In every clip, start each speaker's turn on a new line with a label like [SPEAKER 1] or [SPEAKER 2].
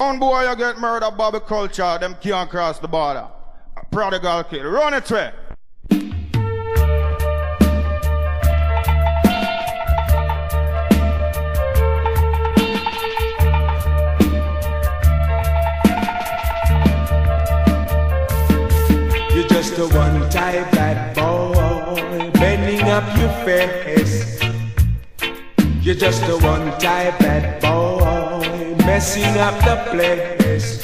[SPEAKER 1] On boy, you get murder, Bobby culture, them can't cross the border. Prodigal kid, run it way.
[SPEAKER 2] You're just a one-type bad boy, bending up your face. You're just a one-type bad boy, messing up the place.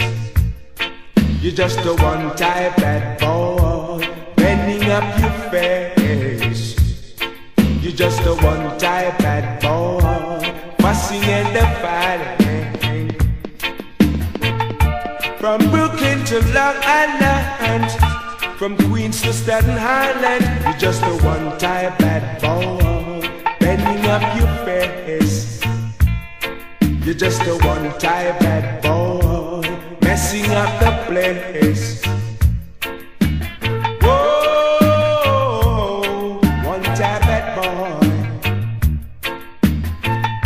[SPEAKER 2] You're just a one-type bad boy, bending up your face. You're just a one-type bad boy, fussing and the fighting. From Brooklyn to Long Island, from Queens to Staten Island, you're just a one-type bad boy, bending up your face. You're just a one-type bad boy, messing up the place. Whoa, one-type bad boy.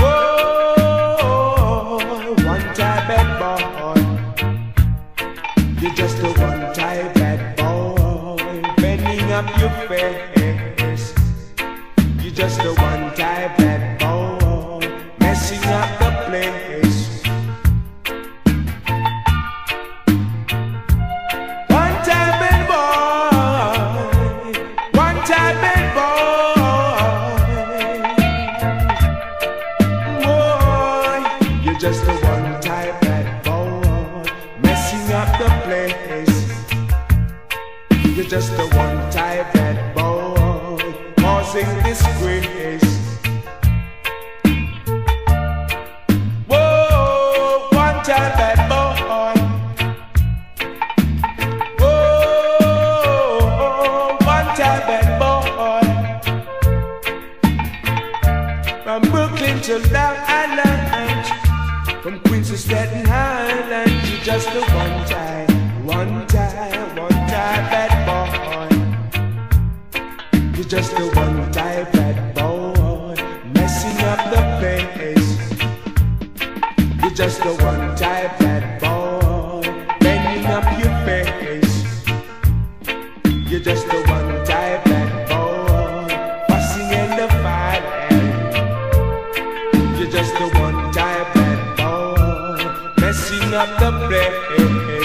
[SPEAKER 2] Whoa, one-type bad boy. You're just a one-type bad boy, bending up your face. You're just a one-type bad boy, boy. Boy, you're just a one-type bad boy, messing up the place. You're just a one-type bad boy, causing disgrace. From Brooklyn to Long Island, from Queens to Staten Island, you're just a one time, one time, one time bad boy. You're just a one time bad boy, messing up the place. You're just a one time Just a one type bad boy, messing up the place.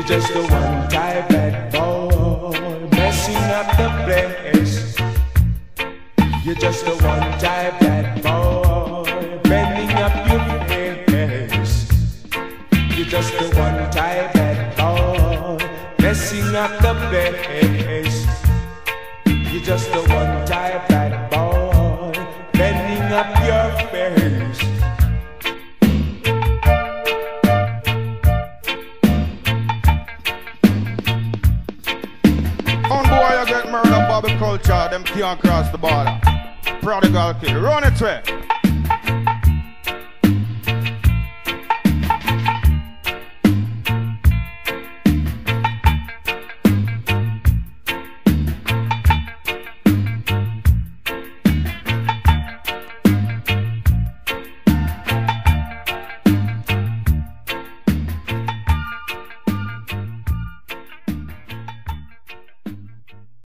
[SPEAKER 2] You're just a one-type bad boy, messing up the place. You're just a one-type bad boy, bending up your face. You're just a one-type bad boy, messing up the place. You're just a one-type bad boy, bending up your face.
[SPEAKER 1] Culture, them can't cross the border. Prodigal kid, run it way.